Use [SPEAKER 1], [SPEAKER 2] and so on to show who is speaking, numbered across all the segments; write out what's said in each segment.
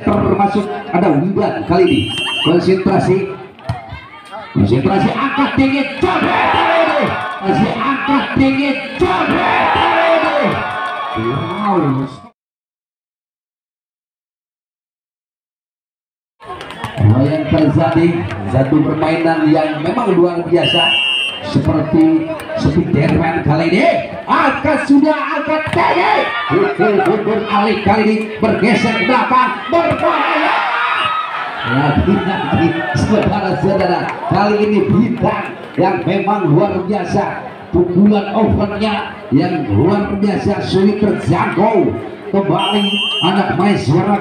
[SPEAKER 1] termasuk ada Widan kali ini. Konsentrasi. Konsentrasi angkat tinggi coba masih angkat tinggi coba wow yang terjadi satu permainan yang memang luar biasa seperti Spiderman kali ini angkat sudah angkat tinggi pukul-pukul alih kali ini bergeser ke belakang berbahaya. Lagi-lagi saudara-saudara kali ini bintang yang memang luar biasa. Pukulan overnya yang luar biasa sulit terjangkau kembali anak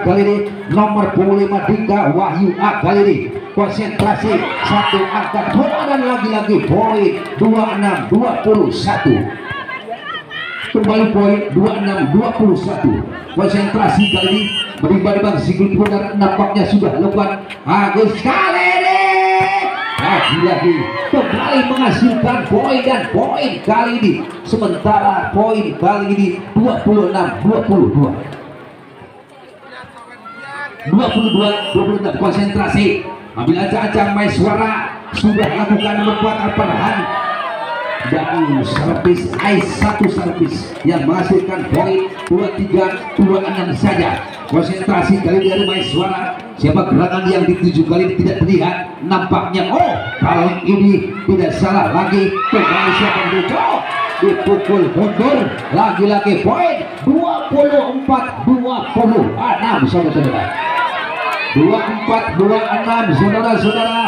[SPEAKER 1] kali ini nomor 25 Dika Wahyu A. Kali ini konsentrasi satu angka bola dan lagi-lagi poin 26 21 kembali poin 26 21 konsentrasi kali ini beribadah bang Pudar nampaknya sudah lakukan Agus ini lagi-lagi kembali menghasilkan poin dan poin kali ini. Sementara poin kali ini 26 22 22 26 konsentrasi. Ambil aja-aja main suara. Sudah lakukan membuat perhan dan servis ice satu servis yang menghasilkan poin 23 26 saja. Konsentrasi kali dari main suara. Siapa gerakan yang dituju kali ini tidak terlihat nampaknya oh kali ini tidak salah lagi kembali siapa dituju dipukul mundur lagi-lagi poin 24 26 saudara-saudara. 24 26 saudara-saudara.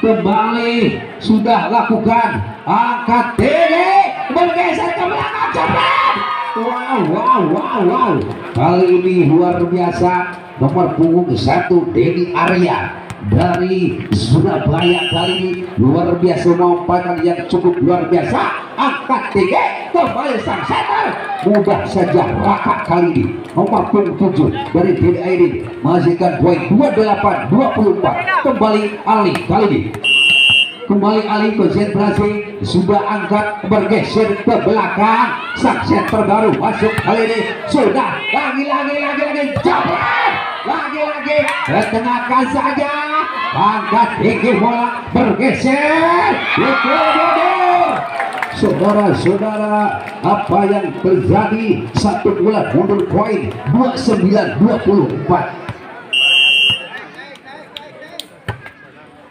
[SPEAKER 1] Kembali sudah lakukan angkat tinggi bergeser ke belakang cepat! Wow wow wow wow. Kali ini luar biasa. Nomor punggung satu Denny Arya dari Surabaya kali ini. Luar biasa lompatan yang cukup luar biasa. Angkat tinggi kembali sang center mudah saja Raka kali ini. Nomor punggung 7 dari Denny Airi menghasilkan poin 28 24 kembali Ali kali ini. Kembali alih konsentrasi sudah angkat bergeser ke belakang. Sang center baru masuk kali ini. Sudah lagi-lagi lagi-lagi jabret lagi-lagi ketengahkan saja angkat tinggi bola bergeser. Saudara-saudara apa yang terjadi? Satu bulan mundur poin. 29 24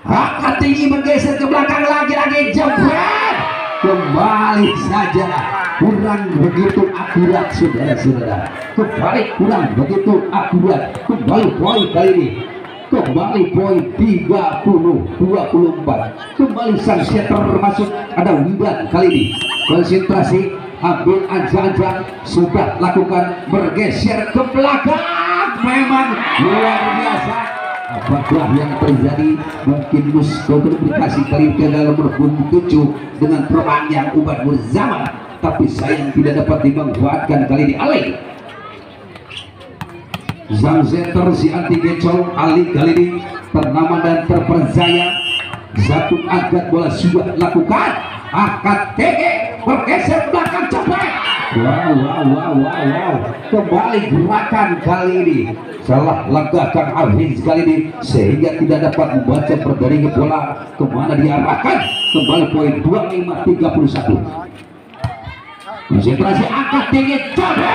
[SPEAKER 1] angkat tinggi bergeser ke belakang lagi-lagi jebret. Kembali saja. Kurang begitu akurat saudara-saudara. Kembali kurang begitu akurat. Kembali poin kali ini kembali poin 30 24 kembali sang setter masuk ada Widan kali ini. Konsentrasi ambil aja-aja sudah lakukan bergeser ke belakang. Memang luar biasa. Apakah yang terjadi? Mungkin mus komunikasi kali ke dalam berbunyi tujuh dengan perubahan yang ubat berzaman tapi sayang tidak dapat dimanfaatkan kali ini. Alih Zang Zenter si anti gecol Ali kali ini ternama dan terpercaya satu angkat bola sudah lakukan. Angkat tinggi bergeser belakang cepat wow wow wow wow wow. Kembali gerakan kali ini. Salah langkah Kang Arhin sekali ini sehingga tidak dapat membaca pergaringan bola. Ke mana diarahkan kembali poin 25 31 konsentrasi angkat tinggi coba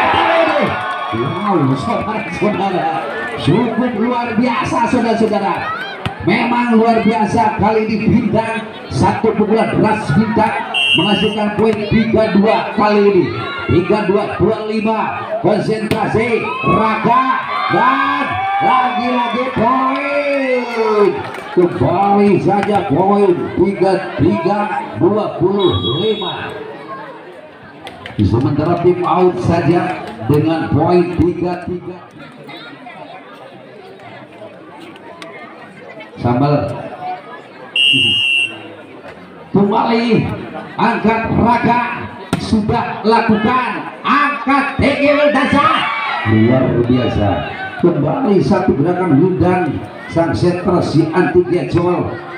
[SPEAKER 1] wow saudara-saudara. Cukup luar biasa saudara-saudara. Memang luar biasa kali ini bintang. Satu pukulan beras bintang menghasilkan poin 32 kali ini. 32 25 konsentrasi raga dan lagi-lagi poin. Kembali saja poin 33 25 sementara tim out saja dengan poin 33 sambal. Kembali angkat raga sudah lakukan. Angkat tinggi dasar. Luar biasa. Kembali satu gerakan Yudan sang setter si anti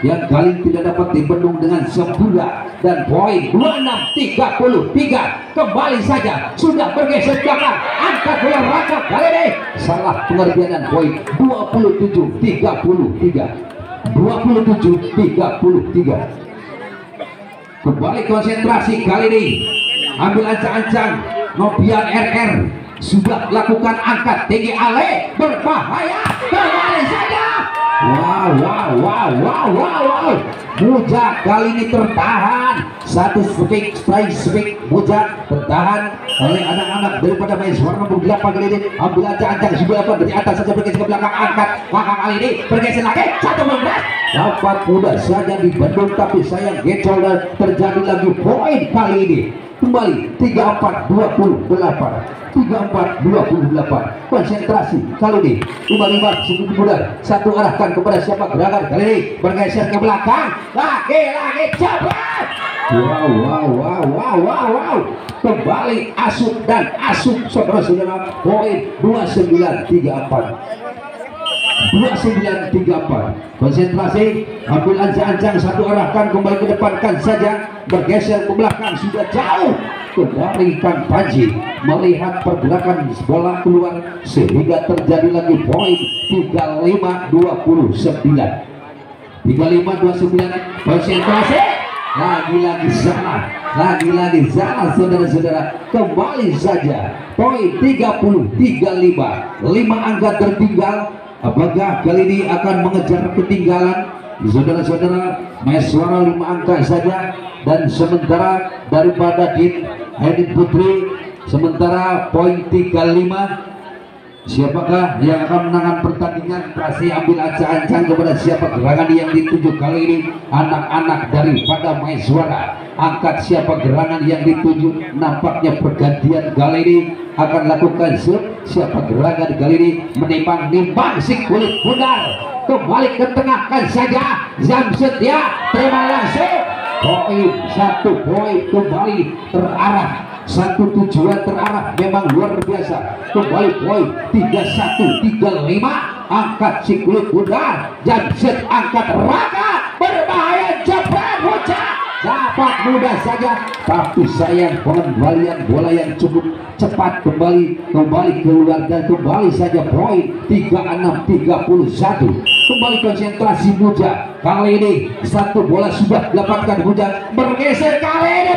[SPEAKER 1] yang kali tidak dapat dibendung dengan sempurna dan poin 26-33 kembali saja sudah bergeser belakang angkat bola rangkap kali ini salah pengertian dan poin 27-33 27-33 kembali konsentrasi kali ini. Ambil ancang-ancang. Nobian RR sudah lakukan angkat. Tinggi Ale berbahaya. Kembali saja wow wow wow wow wow wow. Mujak kali ini tertahan. Satu speak strike speak Mujak tertahan oleh anak-anak daripada main nomor 8 kali ini. Ambil ancang-ancang sudah apa? Dari atas saja bergeser ke belakang angkat. Belakang kali ini bergeser lagi. Satu belas dapat mudah saja dibendung tapi sayang gecol dan terjadi lagi poin kali ini kembali 34 28 34 28 konsentrasi kali ini Umar Imam sungguh mudah satu arahkan kepada siapa? Gerakan kali ini bergeser ke belakang. Lagi lagi cepat wow wow wow wow wow wow. Kembali asup dan asup saudara-saudara poin 2934 2934 konsentrasi ambil ancang-ancang satu arahkan kembali ke depankan saja bergeser ke belakang sudah jauh. Kembali Kang Panji melihat pergerakan bola keluar sehingga terjadi lagi poin 3529 3529 konsentrasi. Lagi-lagi salah lagi-lagi salah saudara-saudara kembali saja. Poin 30 35 5 angka tertinggal apakah kali ini akan mengejar ketinggalan? Saudara-saudara main suara lima angka saja. Dan sementara daripada Din Edith Putri sementara poin 35 siapakah yang akan menangkan pertandingan? Kasih ambil ancang-ancang kepada siapa? Gerangan yang dituju kali ini anak-anak daripada main suara angkat siapa gerangan yang dituju? Nampaknya pergantian kali ini akan lakukan siapa gerangan kali ini? Menimbang nimbang si kulit bundar kembali ke tengahkan saja. Jam setia terima langsung poin satu poin kembali terarah satu tujuan terarah memang luar biasa. Kembali poin 3135 angkat si kulit bundar dan set angkat raga berbahaya cepat bocah. Dapat mudah saja tapi sayang pengembalian bola yang cukup cepat. Kembali kembali keluar dan kembali saja poin 3631 kembali konsentrasi Buja kali ini satu bola sudah dapatkan Buja bergeser kali ini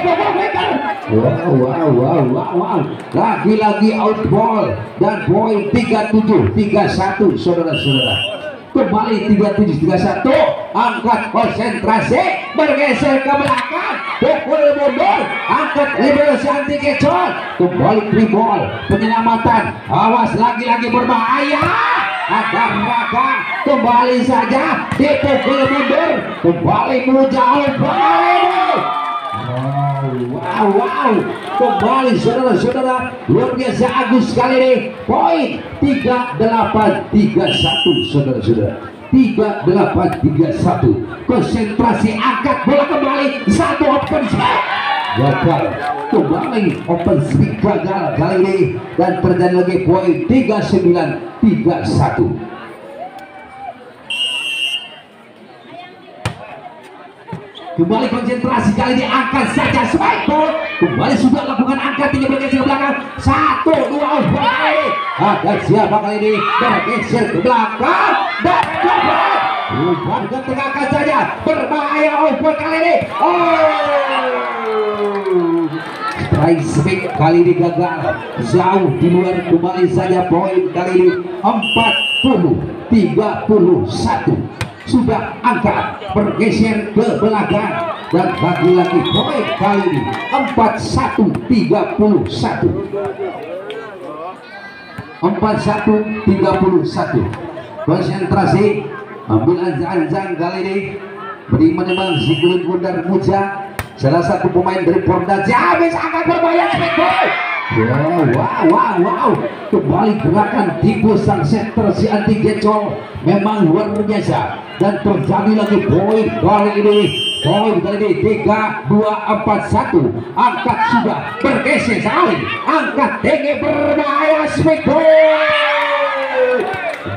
[SPEAKER 1] wow wow wow wow wow. Lagi-lagi out ball. Dan poin 37 31 saudara-saudara. Kembali 3731 angkat konsentrasi. Bergeser ke belakang. Pukul mundur. Angkat liberasi anti kecol kembali free ball. Penyelamatan. Awas lagi-lagi berbahaya agar maka kembali saja dipukul mundur. Kembali menjauh kembali wow wow kembali saudara-saudara. Luar biasa Agus kali ini. Poin 3831 saudara-saudara. 3831 konsentrasi angkat bola kembali. Satu open shot gagal kembali open speed gagal kali ini. Dan terjadi lagi poin 3931 kembali konsentrasi. Kali ini angkat saja. Spike kembali sudah lakukan angkat. Tinggi bergeser ke belakang. Satu dua baik ada siapa kali ini? Bergeser ke belakang. Dan dapat umpan ke tengah saja berbahaya umpan kali ini. Oh. Strike speed kali ini gagal. Jauh di luar kembali saja poin kali ini. 40 31 sudah angkat bergeser ke belakang. Dan bagi lagi poin kali ini 4131 4131 konsentrasi ambil anjang-anjang kali ini. Beri menembang si kulit bundar muja. Salah satu pemain dari Porda. Habis angkat berbayar Wow, wow, wow, wow. Kembali gerakan tipu sang center si anti gecol memang luar biasa. Dan terjadi lagi poin kali ini. Poin kali ini tiga dua empat satu. Angkat sudah bergeser sekali angkat tinggi berbahaya speed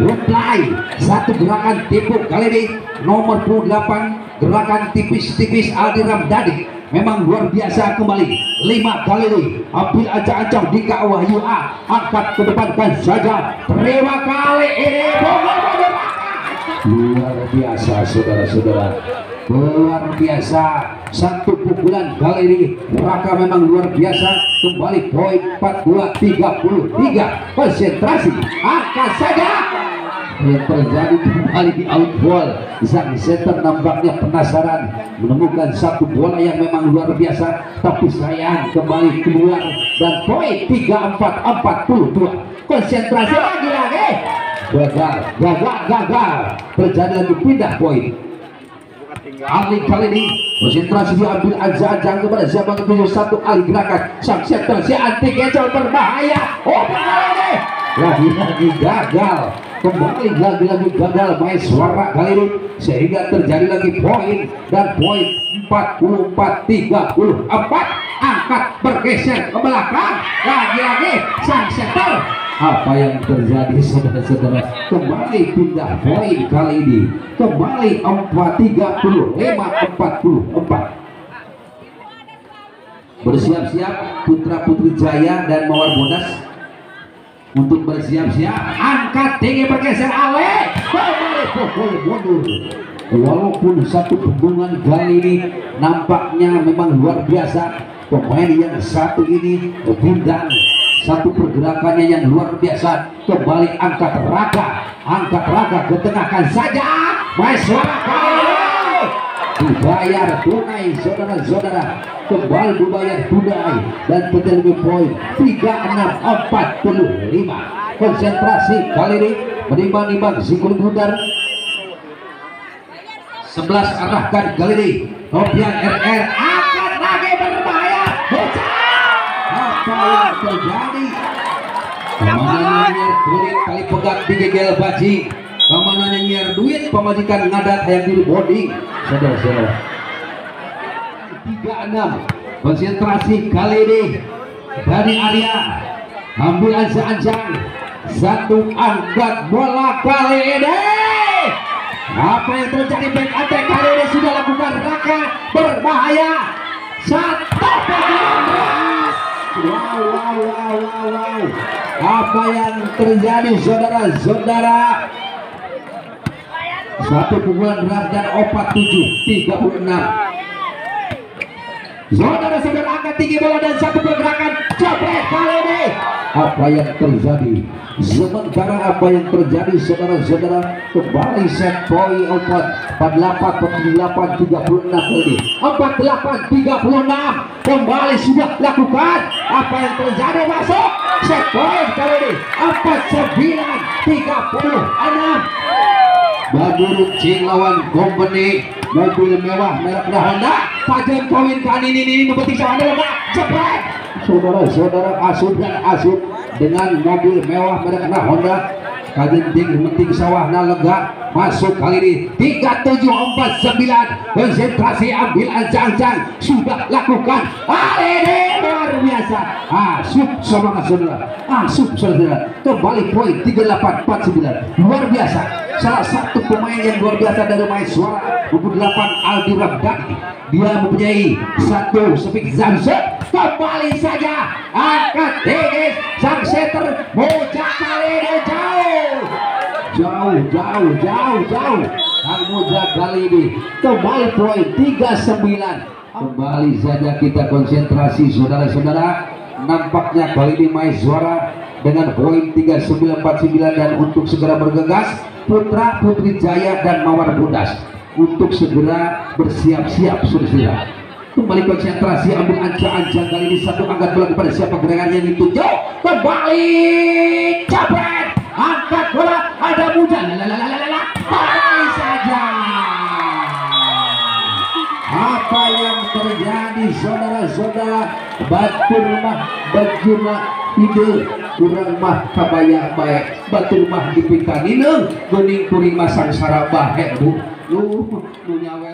[SPEAKER 1] reply satu gerakan tipu kali ini. Nomor 28 gerakan tipis-tipis Aldi Ramdhani memang luar biasa kembali. Lima kali ini. Ambil acak-acak di Wahyu A. Angkat ke depan kan saja. Terima kali ini. Luar biasa saudara-saudara luar biasa. Satu pukulan kali ini. Raka memang luar biasa. Kembali poin 42 33 konsentrasi. Angkat saja. Yang terjadi kembali di outball Zhang Setter nampaknya penasaran. Menemukan satu bola yang memang luar biasa. Tapi sayang kembali keluar. Dan poin 34 42 konsentrasi lagi lagi. Gagal gagal gagal. Terjadi lagi pindah poin Ali kali ini konsentrasi diambil aja-aja kepada siapa ketujuh satu Ali gerakan. Setter si anti kecil berbahaya. Oh lagi-lagi gagal. Kembali lagi-lagi gagal main suara kali ini sehingga terjadi lagi poin dan poin 44 34 angkat bergeser ke belakang. Lagi-lagi sang setter apa yang terjadi saudara-saudara? Kembali pindah poin kali ini. Kembali 435 44 bersiap-siap putra putri jaya dan mawar bodas. Untuk bersiap-siap angkat tinggi bergeser Ale kembali walaupun satu hubungan kali ini nampaknya memang luar biasa pemain yang satu ini bintang satu pergerakannya yang luar biasa. Kembali angkat raga. Angkat raga ketengahkan saja. Maeswara kali dibayar tunai saudara-saudara. Kembali dibayar tunai. Dan terjadi poin. 3645 konsentrasi kali ini. Menimbang-nimbang sikul putar 11 arahkan kali ini. Nopian RR terjadi. Kemudian kulit kali pegang di gegel baji. Kemudian nyer duit pemajikan ngadat yang diri body saudara-saudara 36 konsentrasi kali ini. Dari Arya ambil ancang-ancang. Satu angkat bola kali ini. Apa yang terjadi? Back attack kali ini sudah lakukan. Raka berbahaya wow wow apa yang terjadi saudara-saudara? Satu pukulan dan opat tujuh tiga puluh enam saudara-saudara angkat tinggi bola dan satu pergerakan. Jebret kali ini apa yang terjadi? Sementara apa yang terjadi saudara-saudara? Kembali set poin opat 48 48 36 kali ini 48 36 kembali sudah lakukan apa yang terjadi masuk? Set poin kali ini 49 36 Baduruk Cing company mobil mewah merek Honda tajam kawin kan ini ini ngebetik sama anda cepet saudara-saudara asub dan asub dengan mobil mewah merek Honda kagenting menting sawah na lega masuk kali ini. 3749 konsentrasi ambil ancang-ancang. Sudah lakukan. Ini luar biasa. Asup saudara-saudara asup saudara. Kembali poin 3849 luar biasa. Salah satu pemain yang luar biasa dari main suara buku 8 Aldi Rabdani dia mempunyai satu speak Zamzat kembali saja. Angkat tinggi sang setter kali ini jauh jauh jauh jauh. Kang Moja kali ini kembali poin 39 kembali saja kita konsentrasi saudara-saudara. Nampaknya kali ini main suara dengan poin 3949 dan untuk segera bergegas Putra Putri Jaya dan Mawar Budas untuk segera bersiap-siap saudara kembali konsentrasi ambil ancang-ancang kali ini satu angkat bola kepada siapa gerakannya yang ditunjuk. Kembali capek angkat bola ada muda. Lalalala saja. Apa yang terjadi saudara-saudara? Batu rumah berjumlah ide. Kurang mah kabaya baik. Batu mah dipikanineung geuning kuring masang sarabah bu. Lu nu nyawer